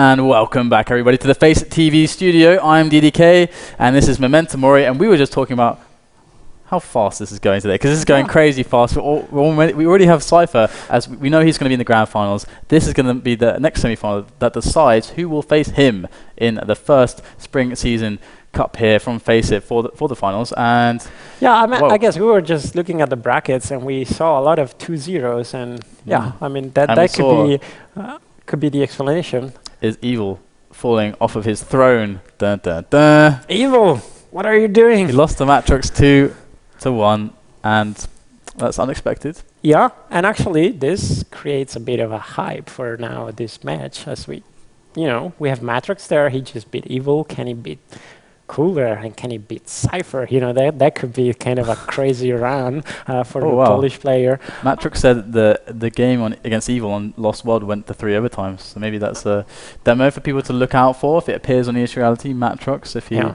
And welcome back, everybody, to the FACEIT TV studio. I'm DDK, and this is Memento Mori, and we were just talking about how fast this is going today, because this is going Yeah. crazy fast. We're all, we're already, we already have Cypher, as we- know he's going to be in the grand finals. This is going to be the next semi-final that decides who will face him in the first spring season cup here from FACEIT for the, for the finals. And Yeah, I, mean, I guess we were just looking at the brackets and we saw a lot of two zeros, and yeah, Mm. I mean that And that could be uh, could be the explanation. Is Evil falling off of his throne? Dun, dun, dun. Evil, what are you doing? He lost the Matrox 2 to 1, and that's unexpected. Yeah, and actually this creates a bit of a hype for now this match, as we, you know, we have Matrix there. He just beat Evil. Can he beat Cooler? And can he beat Cypher? You know, that that could be kind of a crazy run uh, for Oh, the wow. Polish player. Matrix said the the game on against Evil on Lost World went to three overtimes, so maybe that's a demo for people to look out for if it appears on ESReality. Matrox, if you, Yeah.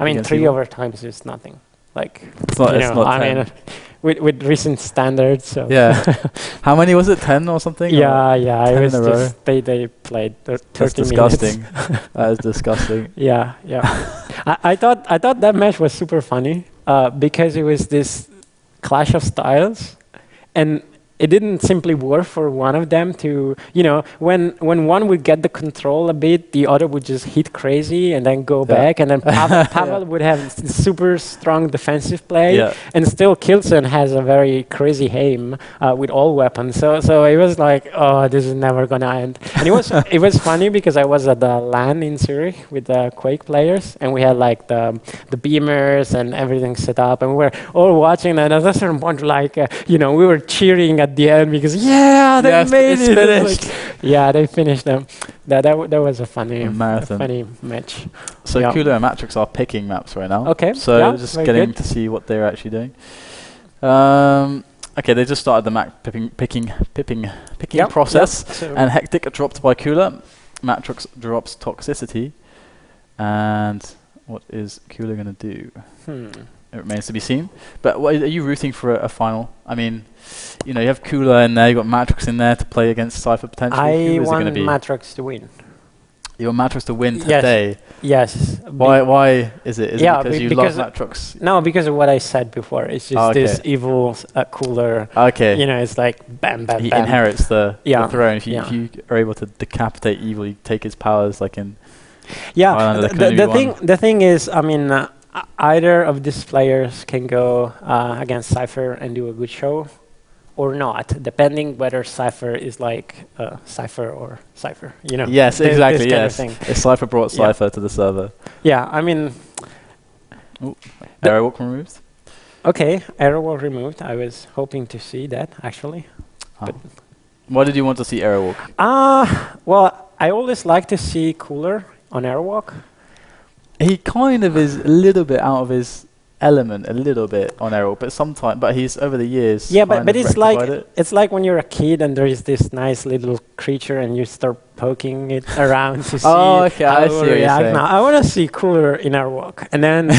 I mean, three Evil. overtimes is nothing. Like, it's not, you it's know, not I 10. mean, with with recent standards. So yeah. How many was it? Ten or something? Or- yeah, yeah. 10 It in was a row? just they they played thir- That's 30 disgusting. minutes. that is disgusting. Yeah, yeah. I, I thought I thought that match was super funny uh, because it was this clash of styles, and it didn't simply work for one of them to you know when when one would get the control a bit, the other would just hit crazy and then go Yeah. back, and then Pavel, Pavel would have super strong defensive play, Yeah. and still Kilson has a very crazy aim uh, with all weapons. So so it was like, oh, this is never gonna end. And it was it was funny because I was at the LAN in Zurich with the Quake players, and we had like the the beamers and everything set up, and we were all watching. And at a certain point, like uh, you know, we were cheering at the end because yeah, they Yes, made it. finished. like, yeah, they finished them. That that, that was a funny A marathon. funny match. So Yeah. Kula and Matrix are picking maps right now. Okay, So yeah, just getting good. to see what they're actually doing. Um, okay, they just started the map picking, picking, pipping, picking Yep, process. yep. So- And Hektik dropped by Kula. Matrix drops Toxicity. And what is Kula going to do? hmm. It remains to be seen. But what, are you rooting for a, a final? I mean, you know, you have Kula in there, you've got Matrix in there to play against Cypher potentially. I Who is it want going to be? Matrix to win. you want Matrix to win Yes. today. Yes. Why? Why is it? Is Yeah, it because be- you because- love Matrix? No, because of what I said before. It's just Oh, this evil, uh, cooler. Okay. You know, it's like bam, bam, he bam. inherits the, Yeah, the throne. If you, yeah. if you are able to decapitate evil, you take his powers like in. Yeah. Th- the, the thing, the thing is, I mean, uh, either of these players can go uh, against Cypher and do a good show, or not, depending whether Cypher is like uh, Cypher or Cypher. You know. yes, thi- this exactly. kind of Yes. thing. If Cypher brought Yeah. Cypher to the server, Yeah. I mean, The- Aerowalk removed. okay, arrow was removed. I was hoping to see that actually. But- Why did you want to see Aerowalk? Ah, well, I always like to see cooler on Aerowalk. He kind of is a little bit out of his element, a little bit on Aerowalk, but sometimes, but he's over the years. Yeah, but, but it's like it. it's like when you're a kid and there is this nice little creature and you start poking it around to see Oh, okay, how I it see will what you're react. Now I want to see cooler in Aerowalk, and then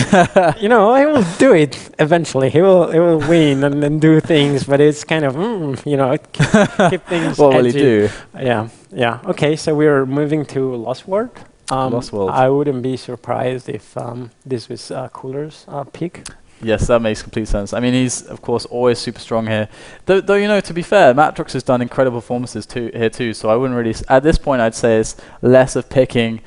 you know he will do it eventually. He will he will win and then do things, but it's kind of mm, you know keep, keep things. What will he do? Yeah, yeah. Okay, so we're moving to Lost World. Um, Lost World. I wouldn't be surprised if um, this was uh, Cooler's uh, pick. Yes, that makes complete sense. I mean, he's of course always super strong here. Though, though you know, to be fair, Matrox has done incredible performances too here too. So I wouldn't really. S- at this point, I'd say it's less of picking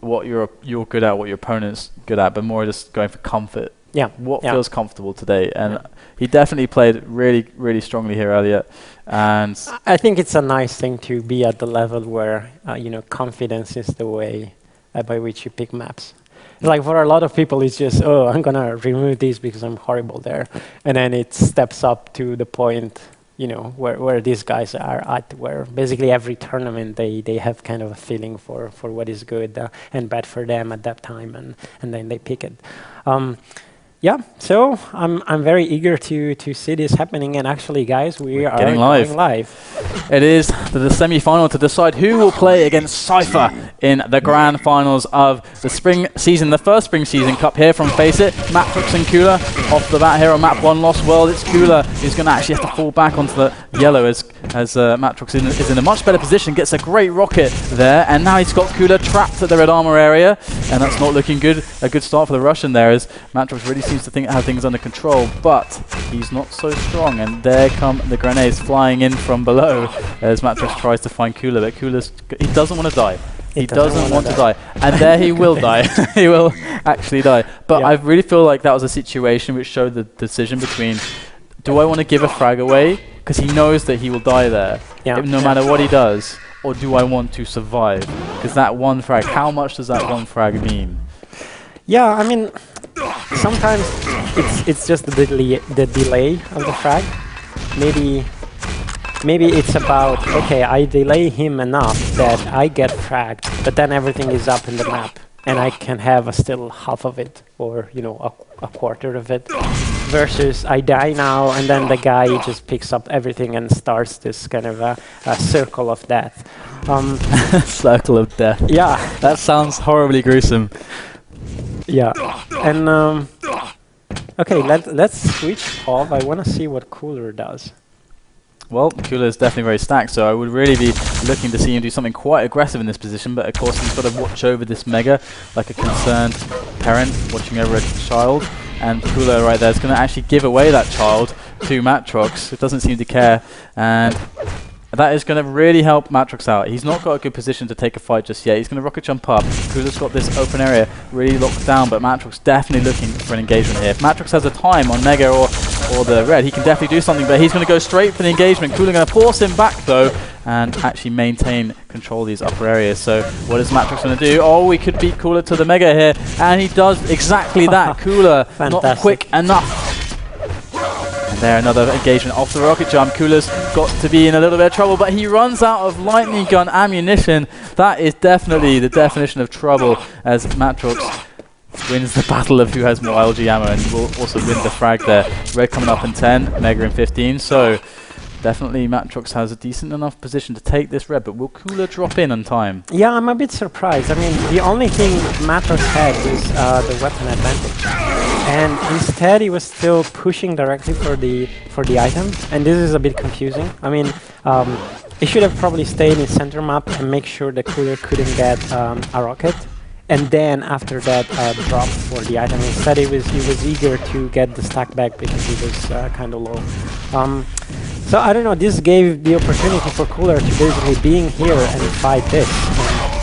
what you're you're good at, what your opponent's good at, but more just going for comfort. Yeah, What yeah. feels comfortable today, and Yeah. he definitely played really, really strongly here earlier. And I think it's a nice thing to be at the level where uh, you know confidence is the way uh, by which you pick maps. Like for a lot of people, it's just oh, I'm gonna remove this because I'm horrible there, and then it steps up to the point you know where where these guys are at, where basically every tournament they they have kind of a feeling for for what is good uh, and bad for them at that time, and and then they pick it. Um, yeah, so I'm I'm very eager to to see this happening. And actually, guys, we We're are getting live. going live. It is the, the semi-final to decide who will play against Cypher in the grand finals of the spring season, the first spring season cup here from FACEIT. Matrix and Kula off the bat here on map one Lost World. It's Kula who's going to actually have to fall back onto the yellow as as uh, Matrix in, is in a much better position. Gets a great rocket there, and now he's got Kula trapped at the red armor area, and that's not looking good. A good start for the Russian there as Matrix really seems to think have things under control, but he's not so strong. And there come the grenades flying in from below as Matrix tries to find Kula, but Kula's he doesn't want to die. He, He doesn't doesn't, wanna die. die, and there he will die. he will actually die. But Yeah. I really feel like that was a situation which showed the decision between: do I want to give a frag away because he knows that he will die there, Yeah. no matter what he does, or do I want to survive? Because that one frag, how much does that one frag mean? Yeah, I mean, sometimes it's it's just the delay, the delay of the frag. Maybe maybe it's about okay, I delay him enough that I get fragged, but then everything is up in the map, and I can have a still half of it, or you know, a, a quarter of it. Versus I die now, and then the guy just picks up everything and starts this kind of a, a circle of death. Um, Circle of death. yeah, That sounds horribly gruesome. Yeah, and um, okay, let let's switch off. I want to see what Cooler does. Well, Kula is definitely very stacked, so I would really be looking to see him do something quite aggressive in this position. But of course, he's got to watch over this Mega like a concerned parent watching over a child. And Kula right there is going to actually give away that child to Matrox. It doesn't seem to care, and that is going to really help Matrox out. He's not got a good position to take a fight just yet. He's going to rocket jump up. Kula's got this open area really locked down, but Matrox definitely looking for an engagement here. If Matrox has a time on Mega or or the red, he can definitely do something, but he's going to go straight for the engagement. Kula going to force him back though, and actually maintain control of these upper areas. So what is Matrix going to do? Oh, we could beat Cooler to the Mega here, and he does exactly that. Cooler not quick enough. There another engagement off the rocket jump. Kula's got to be in a little bit of trouble, but he runs out of lightning gun ammunition. That is definitely the definition of trouble as Matrox wins the battle of who has more LG ammo and will also win the frag there. Red coming up in 10, Mega in 15, so definitely Matrox has a decent enough position to take this red, but will Cooler drop in on time? Yeah, I'm a bit surprised. I mean, the only thing Matos had was uh, the weapon advantage, and instead he was still pushing directly for the for the item, and this is a bit confusing. I mean, um, he should have probably stayed in center map and make sure the cooler couldn't get um, a rocket, and then after that uh, drop for the item. Instead, he was he was eager to get the stack back because he was uh, kind of low. Um, so I don't know. This gave the opportunity for Cooler to basically being here and fight this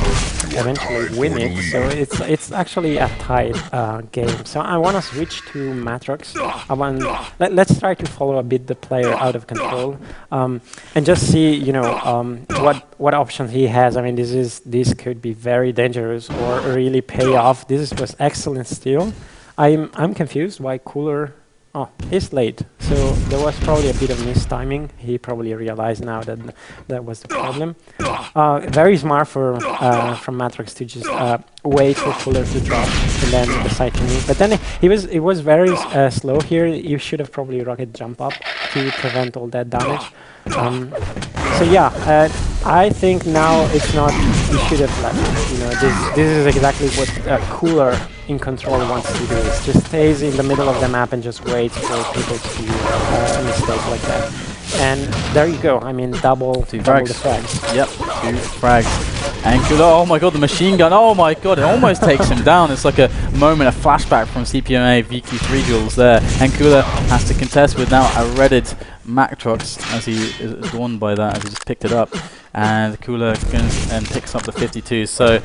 and eventually win it. So it's it's actually a tied uh, game. So I want to switch to Matrox. I want let, let's try to follow a bit the player out of control um, and just see you know um, what what options he has. I mean this is this could be very dangerous or really pay off. This was excellent steal. I'm I'm confused why Cooler Oh, he's late. So there was probably a bit of mistiming. He probably realized now that that was the problem. Uh, very smart for uh, from Matrix to just uh, wait for Fuller to drop and then decide to move. But then he was it was very uh, slow here. You should have probably rocket jump up to prevent all that damage. Um, so yeah, uh, I think now it's not. You should have left. You know, this this is exactly what uh, Cooler in control wants to do. Is just stays in the middle of the map and just waits for people to do uh, a mistake like that. And there you go. I mean, double, Two double frags. the frags. Yep, two frags. And Kula, oh my god, the machine gun, oh my god, it almost takes him down. It's like a moment, a flashback from CPMA VQ3 duels there. And Kula has to contest with now a redded Matrox as he is adorned by that, as he just picked it up. And Kula goes and picks up the 52. So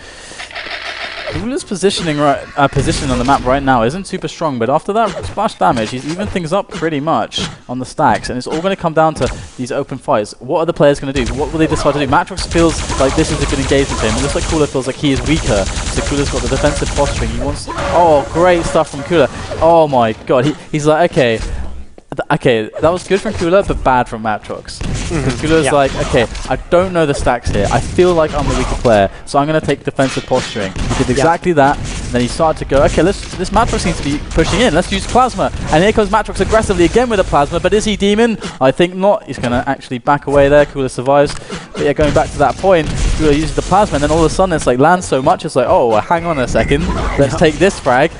Kula's positioning right, uh, position on the map right now isn't super strong, but after that splash damage, he's even things up pretty much on the stacks, and it's all going to come down to these open fights. What are the players going to do? What will they decide to do? Matrox feels like this is a good engagement for him. Like Kula feels like he is weaker, so Kula's got the defensive posturing. He wants... Oh, great stuff from Kula. Oh my god, he, he's like, okay, okay, that was good from Kula, but bad from Matrox. Mm-hmm. Because Kula's Yeah. like, okay, I don't know the stacks here. I feel like I'm the weaker player, so I'm going to take defensive posturing. He did exactly that. then he started to go, okay, let's, this Matrox seems to be pushing in. Let's use Plasma. And here comes Matrox aggressively again with a Plasma, but is he Demon? I think not. He's going to actually back away there. Cooler survives. But yeah, going back to that point, Cooler uses the Plasma, and then all of a sudden it's like lands so much, it's like, oh, well, hang on a second. Let's take this frag.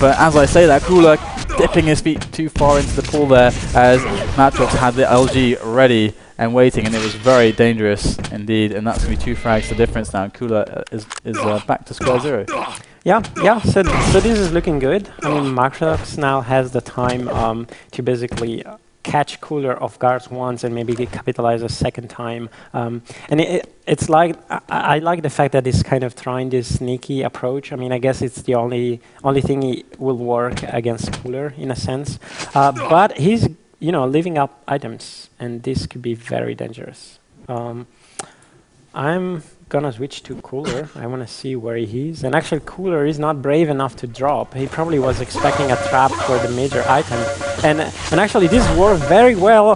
But as I say that, Cooler dipping his feet too far into the pool there as Matrox had the LG ready and waiting, and it was very dangerous indeed. And that's going to be two frags the difference now. Cooler uh, is, is uh, back to square zero. Yeah, yeah. So, so this is looking good. I mean, Matrox now has the time um, to basically catch Cooler off guard once and maybe capitalize a second time. Um, and it, it, it's like I, I, like the fact that he's kind of trying this sneaky approach. I mean, I guess it's the only only thing he will work against Cooler in a sense. Uh, but he's you know leaving up items, and this could be very dangerous. Um, I'm gonna switch to Cooler. I want to see where he is. And actually, Cooler is not brave enough to drop. He probably was expecting a trap for the major item. And, and actually, this worked very well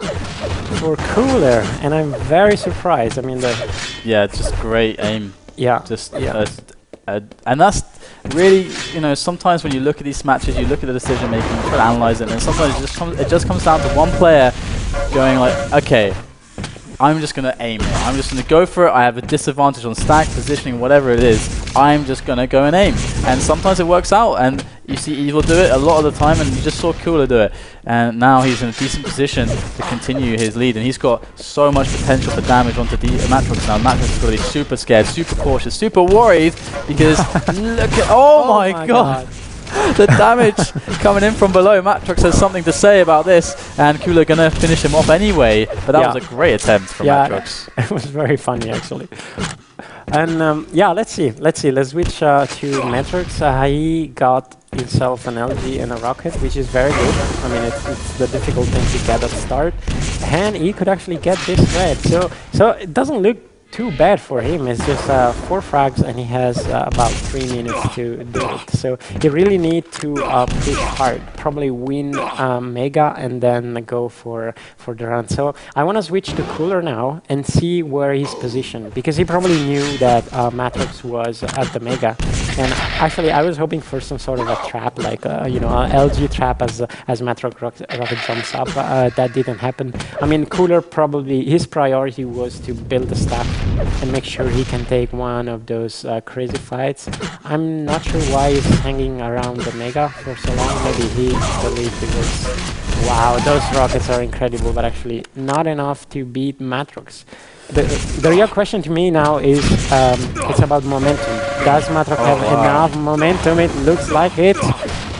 for Cooler. And I'm very surprised. I mean, the... Yeah, just great aim. Yeah. Just, yeah. Uh, and that's really, you know, sometimes when you look at these matches, you look at the decision making, you try to analyze it, and sometimes it just comes, it just comes down to one player going like, okay, I'm just to aim it. I'm just to go for it. I have a disadvantage on stack, positioning, whatever it is. I'm just to go and aim. And sometimes it works out, and you see Evil do it a lot of the time, and you just saw Cooler do it. And now he's in a decent position to continue his lead, and he's got so much potential for damage onto D Matrox now. Matrox is going to be super scared, super cautious, super worried, because look at... Oh, oh my, my, god. god. the damage coming in from below. Matrox has something to say about this, and Kula gonna finish him off anyway. But that yeah. was a great attempt from yeah, Matrox. It was very funny actually. And um, yeah, let's see, let's see. Let's switch uh, to metrics. Uh, he got himself an LG and a rocket, which is very good. I mean, it's, it's, the difficult thing to get at start, and he could actually get this red. So, so it doesn't look too bad for him. It's just uh, four frags and he has uh, about three minutes to do it. So he really need to uh, push hard, probably win um, Mega and then go for, for the run. So I want to switch to Cooler now and see where he's positioned because he probably knew that uh, Matrox was at the Mega. And actually I was hoping for some sort of a trap, like, uh, you know, an LG trap as, as rocket jumps up. Uh, that didn't happen. I mean, Cooler probably, his priority was to build the stack and make sure he can take one of those uh, crazy fights. I'm not sure why he's hanging around the Mega for so long. Maybe he believed it was... Wow, those rockets are incredible, but actually not enough to beat Matrox. The, the real question to me now is, um, it's about momentum. Does Matrox oh, have wow. enough momentum? It looks like it.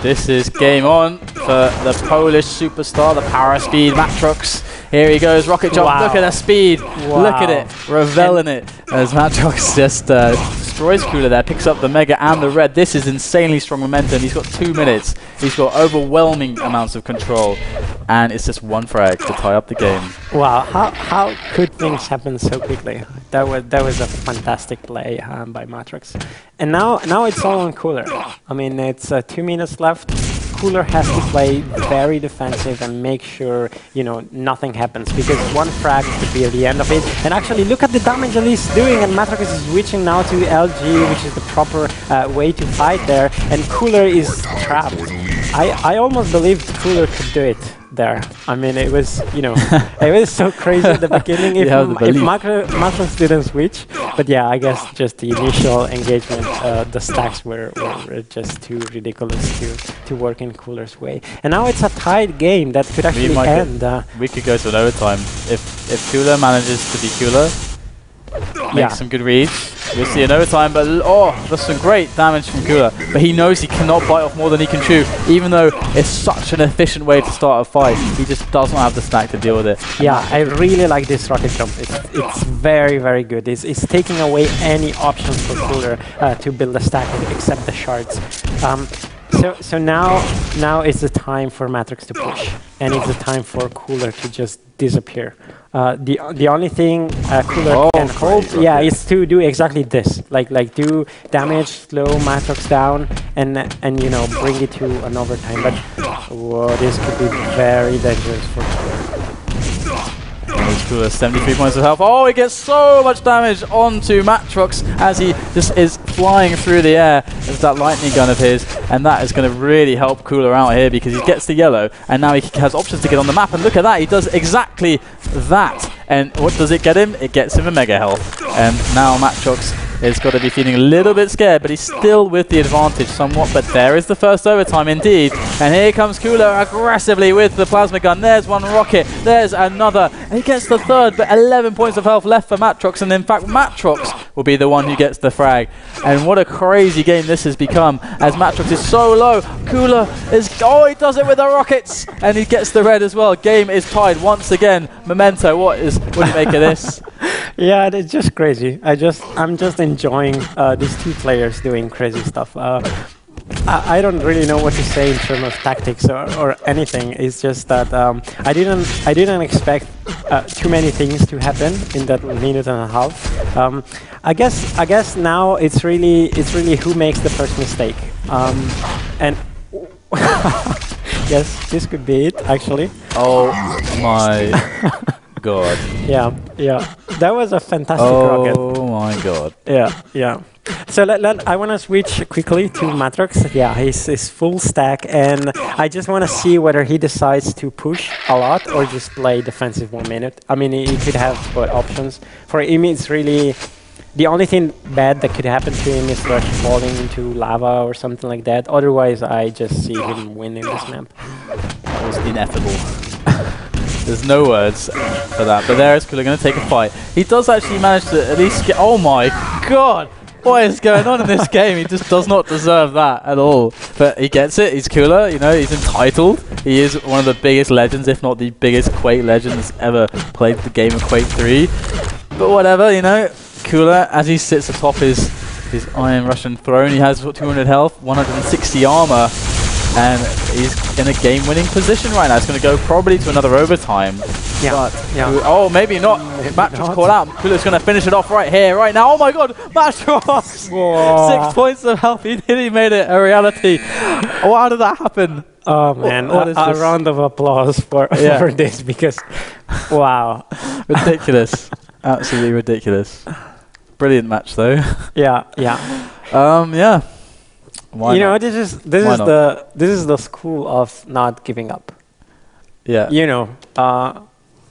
This is game on for the Polish superstar, the power speed Matrox. Here he goes, rocket jump. Wow. Look at that speed. Wow. Look at it, reveling it as Matrox just uh, destroys Cooler there, picks up the Mega and the Red. This is insanely strong momentum. He's got two minutes. He's got overwhelming amounts of control, and it's just one frag to tie up the game. Wow, how how could things happen so quickly? That was that was a fantastic play um, by Matrox. And now now it's all on Cooler. I mean, it's uh, two minutes left. Cooler has to play very defensive and make sure, you know, nothing happens because one frag could be at the end of it. And actually, look at the damage he's doing and Matrox is switching now to LG, which is the proper uh, way to fight there. And Cooler is trapped. I, I almost believed Cooler could do it there. I mean, it was, you know, it was so crazy at the beginning if, if macro, Matrox didn't switch. But yeah, I guess just the initial engagement, uh, the stacks were, were just too ridiculous to, to work in Cooler's way. And now it's a tied game that could actually we end. Uh, we could go to an overtime. If, if Cooler manages to be Cooler, make yeah. some good reads, We'll see an overtime, but oh, that's some great damage from Cooler. But he knows he cannot bite off more than he can chew, even though it's such an efficient way to start a fight. He just does not have the stack to deal with it. Yeah, I really like this rocket jump. It's, it's very, very good. It's, it's taking away any options for Cooler uh, to build a stack except the shards. Um, so, so now, now is the time for Matrix to push, and it's the time for Cooler to just disappear. Uh, the the only thing uh, Cooler oh, can okay. yeah, is to do exactly this, like like do damage, slow Matrox down, and and you know bring it to an overtime. But whoa, this could be very dangerous for He's Cooler, 73 points of health. Oh, he gets so much damage onto Matrox as he just is flying through the air. There's that lightning gun of his, and that is going to really help Cooler out here because he gets the yellow, and now he has options to get on the map. And look at that, he does exactly that. And what does it get him? It gets him a mega health. And now Matrox is got to be feeling a little bit scared, but he's still with the advantage somewhat. But there is the first overtime indeed. And here comes Cooler aggressively with the plasma gun. There's one rocket. There's another. And he gets the third, but 11 points of health left for Matrox. And in fact, Matrox will be the one who gets the frag. And what a crazy game this has become as Matrox is so low. Cooler is. Oh, he does it with the rockets. And he gets the red as well. Game is tied once again. Memento, what is what do you make of this? yeah, it's just crazy. I just, I'm just enjoying uh, these two players doing crazy stuff. Uh, I, I, don't really know what to say in terms of tactics or, or anything. It's just that um, I didn't, I didn't expect uh, too many things to happen in that minute and a half. Um, I guess, I guess now it's really, it's really who makes the first mistake. Um, and yes, this could be it actually. Oh my god. Yeah, yeah. That was a fantastic oh rocket. Oh my god. Yeah, yeah. So let, let, I want to switch quickly to Matrox. Yeah, he's, he's full stack, and I just want to see whether he decides to push a lot or just play defensive one minute. I mean, he, he could have uh, options. For him, it's really the only thing bad that could happen to him is like falling into lava or something like that. Otherwise, I just see him winning this map. That was ineffable. There's no words for that. But there is Cooler going to take a fight. He does actually manage to at least get... Oh my god! What is going on in this game? He just does not deserve that at all. But he gets it. He's Cooler. You know, he's entitled. He is one of the biggest legends, if not the biggest Quake legends ever played the game of Quake 3. But whatever, you know. Cooler, as he sits atop his, his Iron Russian throne, he has 200 health, 160 armor and he's in a game-winning position right now. It's going to go probably to another overtime. Yeah. But yeah. oh, maybe not. Match was caught out. Cooler's going to finish it off right here, right now. Oh my God, Match Six points of health. He nearly made it a reality. oh, how did that happen? Oh man, what, what a, a round of applause for, yeah. for this because, wow, ridiculous, absolutely ridiculous. Brilliant match though. Yeah, yeah. Um, yeah. Why you not? know, this is this Why is not? the this is the school of not giving up. Yeah. You know. Uh,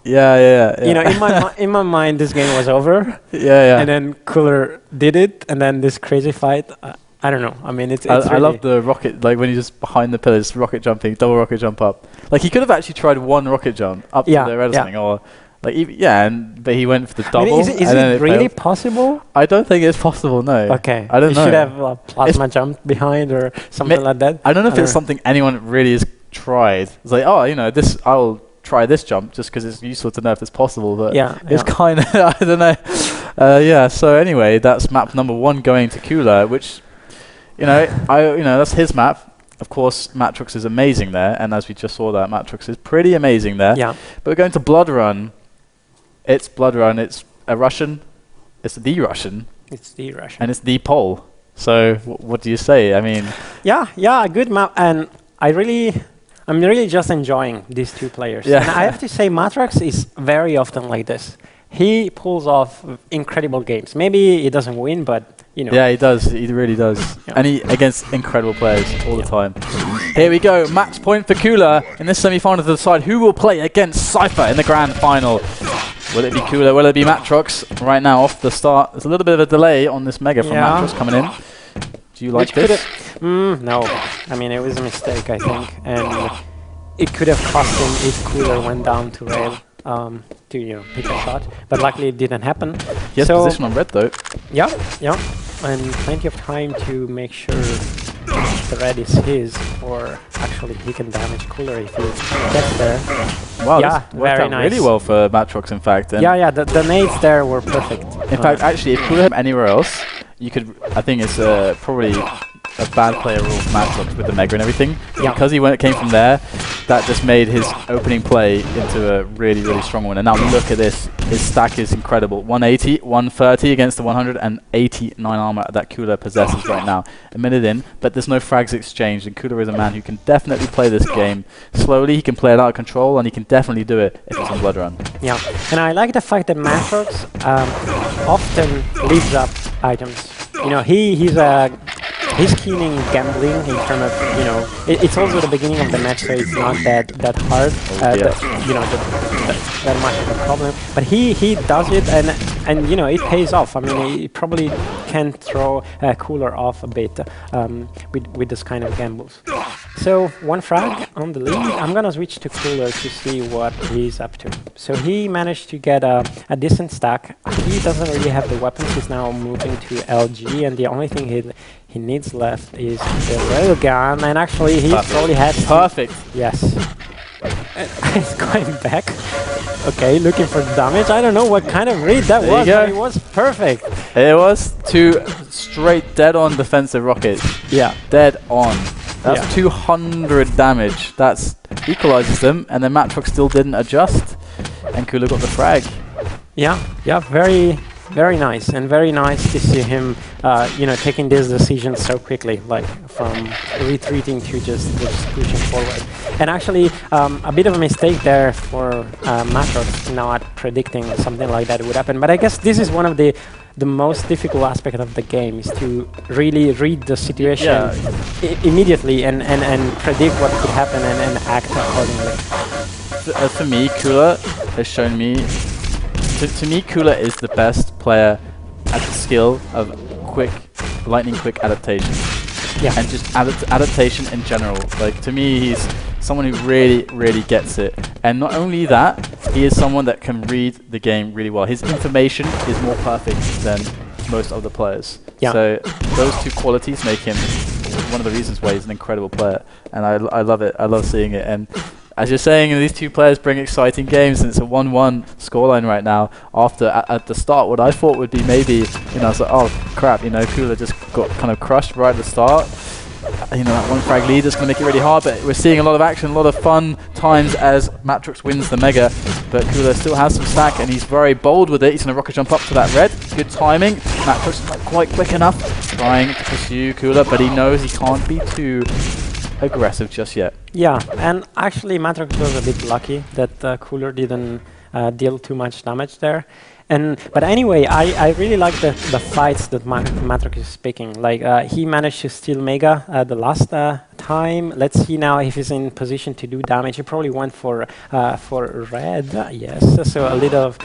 yeah, yeah, yeah. You know, in my in my mind, this game was over. yeah, yeah. And then Cooler did it, and then this crazy fight. Uh, I don't know. I mean, it's. it's I, really I love the rocket, like when he's just behind the pillars, rocket jumping, double rocket jump up. Like he could have actually tried one rocket jump up yeah, to the red yeah. something, or like yeah, and but he went for the double. I mean, is it, is it really failed. possible? I don't think it's possible. No. Okay. I don't you know. should have a plasma it's jump behind or something like that. I don't know if it's something anyone really has tried. It's like, oh, you know, this I'll try this jump just because it's useful to know if it's possible. But yeah, it's yeah. kind of I don't know. Uh, yeah. So anyway, that's map number one going to Cooler, which you know I you know that's his map. Of course, Matrox is amazing there, and as we just saw that, Matrox is pretty amazing there. Yeah. But we're going to Blood Run, it's Blood Run. It's a Russian. It's the Russian. It's the Russian. And it's the Pole. So what do you say? I mean. Yeah, yeah, good map, and I really. I'm really just enjoying these two players. Yeah. And I have to say, Matrox is very often like this. He pulls off incredible games. Maybe he doesn't win, but you know. Yeah, he does. He really does. Yeah. And he against incredible players all yeah. the time. Here we go. Match point for Kula in this semi-final to decide who will play against Cypher in the grand final. Will it be Cooler? Will it be Matrox? Right now, off the start, there's a little bit of a delay on this Mega from yeah. Matrox coming in. Do you like Which this? Mm, no. I mean, it was a mistake, I think. And it could have cost him if Cooler went down to rail um, to you know, pick a shot. But luckily it didn't happen. He has so position on red, though. Yeah, yeah. And plenty of time to make sure the red is his, or actually he can damage Cooler if he gets there. Wow, yeah, worked out nice. really well for Matrox, in fact. yeah, yeah, the, the nades there were perfect. In uh, fact, actually, if Cooler had anywhere else, you could. I think it's uh, probably a bad player rule Matrix with the Mega and everything. Yeah. Because he went, came from there, that just made his opening play into a really, really strong one. And now look at this. His stack is incredible. 180, 130 against the 189 armor that Kula possesses right now. A minute in, but there's no frags exchanged. And Kula is a man who can definitely play this game slowly. He can play it out of control, and he can definitely do it if it's on Blood Run. Yeah, and I like the fact that Matrox um, often leaves up items. You know, he he's a he's keen in gambling in terms of you know it, it's also the beginning of the match, so it's not that that hard. Uh, yeah. that, you know, that, that, that much of a problem. But he he does it, and and you know it pays off. I mean, he probably can throw a cooler off a bit um, with with this kind of gambles. So one frag on the lead. I'm gonna switch to Cooler to see what he's up to. So he managed to get a, a decent stack. He doesn't really have the weapons. He's now moving to LG, and the only thing he he needs left is the railgun. And actually, he Perfect. probably has Perfect. Yes. He's going back. Okay, looking for damage. I don't know what kind of read that There was, but it was perfect. It was two straight dead-on defensive rockets. Yeah. Dead on. That's Yeah. 200 damage. That's equalizes them, and then Matrox still didn't adjust, and Kula got the frag. Yeah, yeah, very, very nice, and very nice to see him, uh, you know, taking this decision so quickly, like from retreating to just, just pushing forward. And actually, um, a bit of a mistake there for uh, Matrox not predicting something like that would happen. But I guess this is one of the the most difficult aspect of the game is to really read the situation Yeah. immediately and, and, and predict what could happen and, and act accordingly. F- uh, for me, Kula has shown me. To, to me, Kula is the best player at the skill of quick, lightning quick adaptation. Yeah. And just adapt- adaptation in general. Like to me, he's someone who really, really gets it. And not only that, he is someone that can read the game really well. His information is more perfect than most other players. Yeah. So those two qualities make him one of the reasons why he's an incredible player. And I, I love it. I love seeing it. And as you're saying, these two players bring exciting games, and it's a 1-1 scoreline right now. After at, at the start, what I thought would be maybe, you know, I was like, oh crap, you know, Kula just got kind of crushed right at the start. You know, that one frag lead is going to make it really hard, but we're seeing a lot of action, a lot of fun times as Matrix wins the Mega. But Kula still has some stack, and he's very bold with it. He's going to rocket jump up to that red. Good timing. Matrix not quite quick enough, trying to pursue Kula, but he knows he can't be too aggressive just yet. Yeah, and actually Matrox was a bit lucky that uh, Cooler didn't uh, deal too much damage there. And but anyway, I, I really like the, the fights that Ma- Matrox is picking. Like uh, he managed to steal Mega uh, the last uh, time. Let's see now if he's in position to do damage. He probably went for uh, for red. yes, so a little of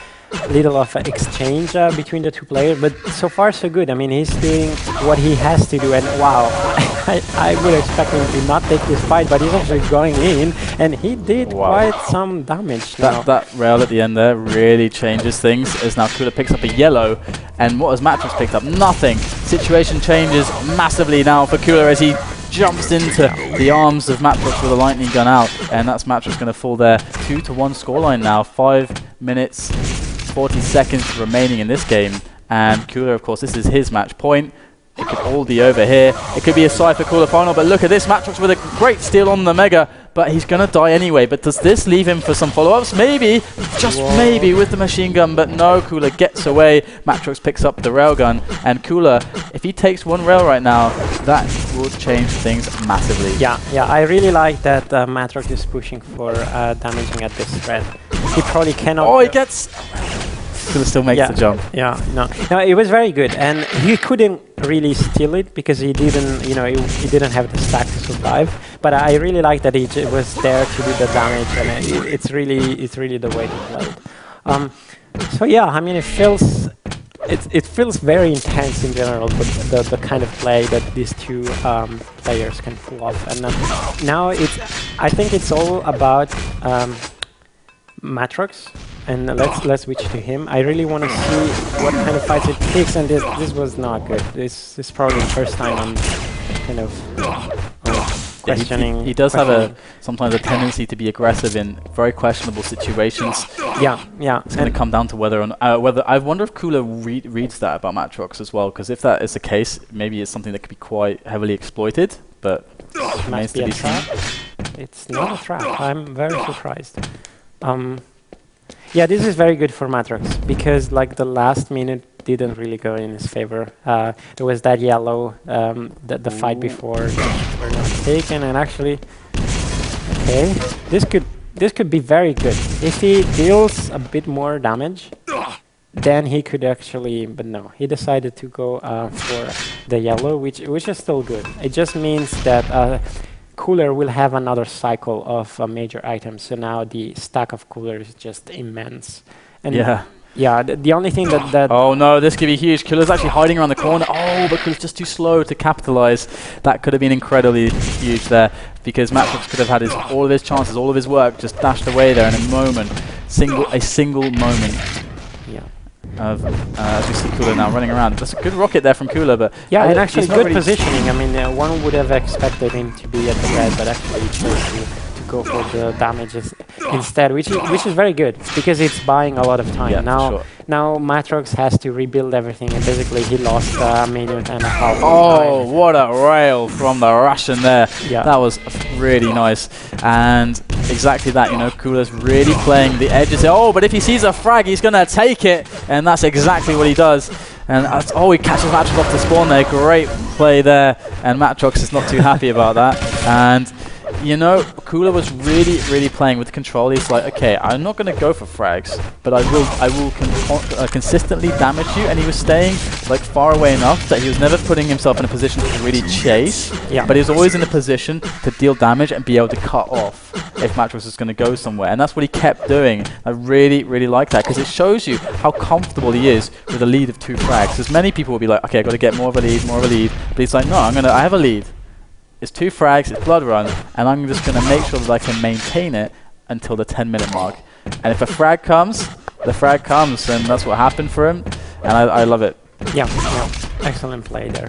little of a exchange uh, between the two players. But so far so good. I mean, he's doing what he has to do. And wow, I, I would expect him to not take this fight, but he's actually going in, and he did Wow. quite some damage. now. That, that rail at the end there really changes things as now Kula picks up a yellow and what has Matrix picked up? Nothing. Situation changes massively now for Kula as he jumps into the arms of Matrix with a lightning gun out and that's Matrix going to fall there. 2 to 1 scoreline now. 5 minutes 40 seconds remaining in this game and Kula of course this is his match point. It could all be over here. It could be a Cypher Cooler final, but look at this. Matrix with a great steal on the Mega, but he's going to die anyway. But does this leave him for some follow-ups? Maybe, just Whoa. maybe with the machine gun, but no, Cooler gets away. Matrox picks up the railgun, and Cooler, if he takes one rail right now, that will change things massively. Yeah, yeah, I really like that uh, Matrox is pushing for uh, damaging at this thread. He probably cannot. Oh, he gets... Cooler still makes Yeah. the jump. Yeah, no, no, it was very good, and he couldn't really steal it because he didn't, you know, he, he didn't have the stack to survive. But I really like that he j- was there to do the damage, and it, it's really, it's really the way to play it. Um, so yeah, I mean, it feels, it, it feels very intense in general, but the, the kind of play that these two um, players can pull off, and uh, now it's, I think it's all about um, Matrox, and let's let's switch to him. I really want to see what kind of fights it picks, and this this was not good. This this is probably the first time I'm kind of. oh. Yeah, he- he- questioning. he does have a- sometimes a tendency to be aggressive in very questionable situations. Yeah, yeah. It's going to come down to whether or not, uh, whether I wonder if Kula read, reads that about Matrox as well, because if that is the case, maybe it's something that could be quite heavily exploited. But remains to be be seen. It's not a trap. I'm very surprised. Um, yeah, this is very good for Matrox because like the last minute didn't really go in his favor. Uh, there was that yellow, um, the, the fight before were not taken, and actually, okay, this could this could be very good if he deals a bit more damage. Then he could actually, but no, he decided to go uh, for the yellow, which which is still good. It just means that uh, cooler will have another cycle of uh, major items. So now the stack of cooler is just immense. And yeah. yeah, the, the only thing that that Oh no, this could be huge. Kula's actually hiding around the corner. Oh, but Kula's just too slow to capitalize. That could have been incredibly huge there because Matrox could have had his, all of his chances, all of his work just dashed away there in a moment. Single, a single moment of, uh, as we see Kula now running around. That's a good rocket there from Kula, but yeah, I- and actually good really- positioning. I mean, uh, one would have expected him to be at the red, but actually he chose to, to go for the damages instead, which is which is very good because it's buying a lot of time. Yeah, now sure. now Matrox has to rebuild everything, and basically he lost uh, a minute and a half. Oh, what a rail from the Russian there. yeah. That was really nice. And exactly that, you know, Kula's really playing the edges. Oh, but if he sees a frag, he's going to take it. And that's exactly what he does. And oh, he catches Matrox off the spawn there. Great play there. And Matrox is not too happy about that. And, you know, Kula was really, really playing with control. He's like, okay, I'm not going to go for frags, but I will, I will con- uh, consistently damage you. And he was staying like far away enough that he was never putting himself in a position to really chase. Yeah. But he was always in a position to deal damage and be able to cut off if Matrox was going to go somewhere. And that's what he kept doing. I really, really like that because it shows you how comfortable he is with a lead of two frags. Because many people will be like, okay, I've got to get more of a lead, more of a lead. But he's like, no, I'm gonna, I have a lead. It's two frags, it's blood run, and I'm just going to make sure that I can maintain it until the 10 minute mark. And if a frag comes, the frag comes, and that's what happened for him. And I, I love it. Yeah, yeah, excellent play there.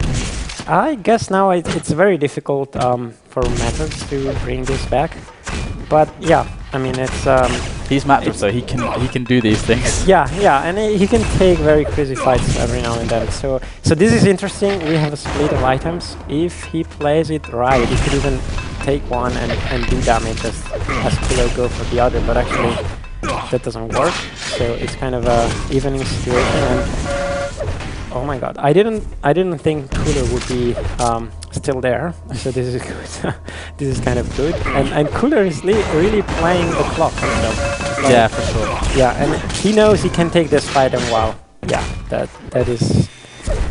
I guess now it, it's very difficult um, for Matrox to bring this back, but yeah, I mean it's um, He's Matrox, so he can he can do these things. yeah, yeah, and he can take very crazy fights every now and then. So so this is interesting. We have a split of items. If he plays it right, he could even take one and, and do damage as as Killer go for the other, but actually that doesn't work. So it's kind of a evening situation. And oh my god, I didn't I didn't think Cooler would be um, still there. So this is good. this is kind of good. And and Cooler is li- really playing the clock himself. Like, Yeah, for sure. yeah, and he knows he can take this fight, and wow, yeah, that that is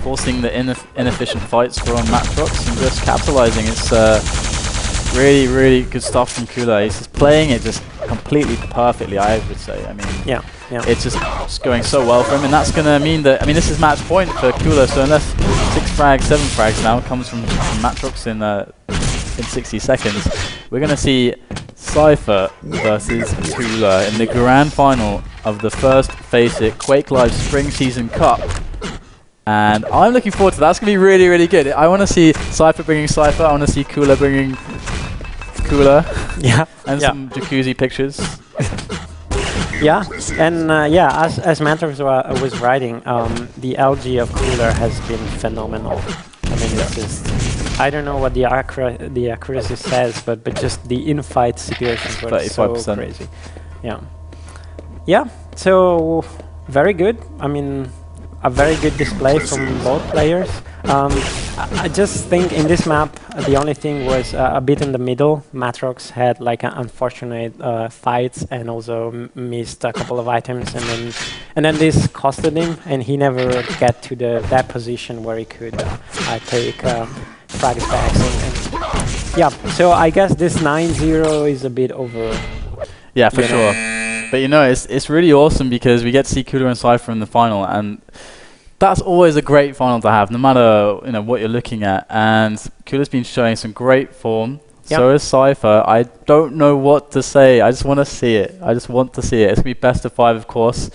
forcing the ineff- inefficient fights from Matrox and just capitalizing. It's uh, really, really good stuff from Kula. He's just playing it just completely perfectly, I would say. I mean, yeah, yeah, it's just, just going so well for him, and that's going to mean that, I mean, this is match point for Kula, so unless six frags, seven frags now comes from, from Matrox in, uh, in 60 seconds, we're going to see Cypher versus Kula in the grand final of the first FACEIT Quake Live Spring Season Cup. And I'm looking forward to that. That's going to be really, really good. I want to see Cypher bringing Cypher. I want to see Kula bringing Kula. yeah, And Yeah. some jacuzzi pictures. yeah, and uh, yeah, as as wa- was writing, um, the LG of Cooler has been phenomenal. I mean, it's just I don't know what the accura- the accuracy says, but but just the in-fight situations were so 35%. crazy. Yeah, yeah. So very good. I mean, a very good display from both players. Um, I, just think in this map uh, the only thing was uh, a bit in the middle. Matrox had like an unfortunate uh, fights and also m- missed a couple of items, and then and then this costed him, and he never get to the that position where he could uh, take uh, frags. And, yeah, so I guess this 9-0 is a bit over. Yeah, for you know. sure. But you know, it's it's really awesome because we get to see Kudo and Cypher in the final, and that's always a great final to have, no matter you know what you're looking at. And Kudo's been showing some great form. So is Cypher. I don't know what to say. I just want to see it. I just want to see it. It's gonna be best of five, of course.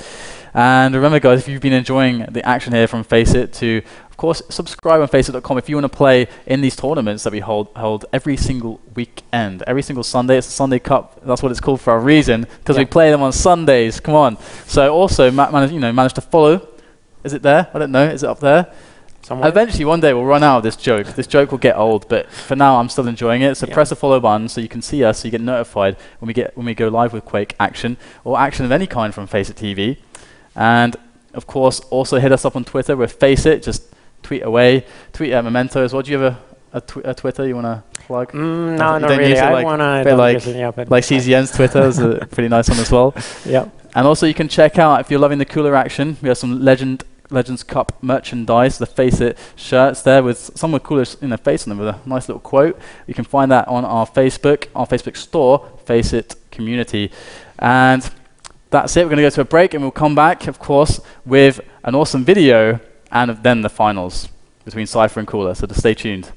And remember, guys, if you've been enjoying the action here from FACEIT to Of course, subscribe on FACEIT.com if you want to play in these tournaments that we hold hold every single weekend, every single Sunday. It's the Sunday Cup. That's what it's called for a reason because Yeah. we play them on Sundays. Come on. So also, Matt managed, you know, managed to follow. Is it there? I don't know. Is it up there? Somewhere. Eventually, one day we'll run out of this joke. This joke will get old, but for now, I'm still enjoying it. So Yeah. press the follow button so you can see us, so you get notified when we get when we go live with Quake action or action of any kind from Face Faceit TV. And of course, also hit us up on Twitter with Faceit. Just tweet away. Tweet at Memento as well. Do you have a, a, tw- a Twitter you want to plug? Mm, no, use really. it I like- wanna. bit like- use it, yeah, Like CZN's Twitter is a pretty nice one as well. Yeah. And also, you can check out if you're loving the cooler action. We have some Legend Legends Cup merchandise, the FACEIT shirts there with some with cooler in their face on them with a nice little quote. You can find that on our Facebook, our Facebook store, FACEIT Community. And that's it. We're going to go to a break and we'll come back, of course, with an awesome video and then the finals between Cypher and Cooler. So to stay tuned.